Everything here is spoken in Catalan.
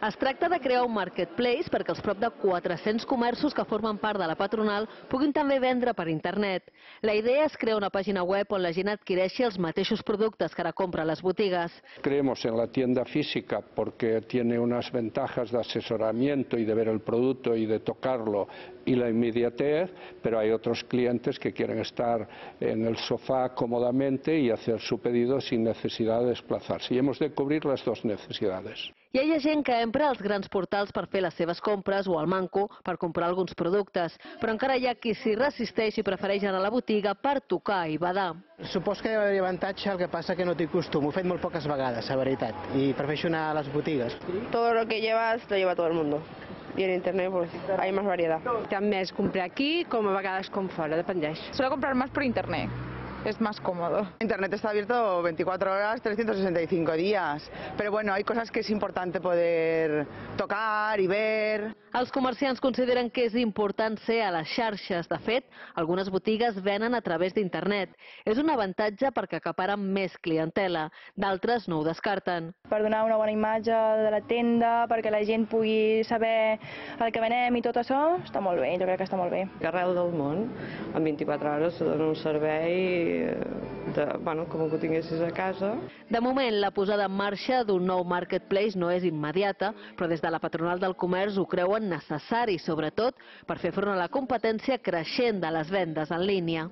Es tracta de crear un marketplace perquè els prop de 400 comerços que formen part de la patronal puguin també vendre per internet. La idea és crear una pàgina web on la gent adquireixi els mateixos productes que ara compra a les botigues. Creemos en la tienda física porque tiene unas ventajas de asesoramiento y de ver el producto y de tocarlo y la inmediatez, pero hay otros clientes que quieren estar en el sofá cómodamente y hacer su pedido sin necesidad de desplazarse. Y hemos de cubrir las dos necesidades. I hi ha gent que empra els grans portals per fer les seves compres o al manco per comprar alguns productes, però encara hi ha qui s'hi resisteix i prefereix anar a la botiga per tocar i badar. Supos que hi ha avantatge, el que passa que no tinc costum. Ho he fet molt poques vegades, la veritat, i prefereixo anar a les botigues. Todo lo que llevas lo lleva todo el mundo. Y en internet pues hay más variedad. Tant més comprar aquí com a vegades com fora, dependeix. Suelo comprar más por internet. Es más cómodo. Internet está abierto 24 horas, 365 días. Pero bueno, hay cosas que es importante poder tocar y ver. Els comerciants consideren que és important ser a les xarxes. De fet, algunes botigues venen a través d'internet. És un avantatge perquè acaparen més clientela. D'altres no ho descarten. Per donar una bona imatge de la tenda, perquè la gent pugui saber el que venem i tot això, està molt bé, jo crec que està molt bé. Arreu del món, en 24 hores, se dona un servei de, bueno, com que ho tinguessis a casa. De moment, la posada en marxa d'un nou marketplace no és immediata, però des de la patronal del comerç ho creuen necessari, sobretot per fer front a la competència creixent de les vendes en línia.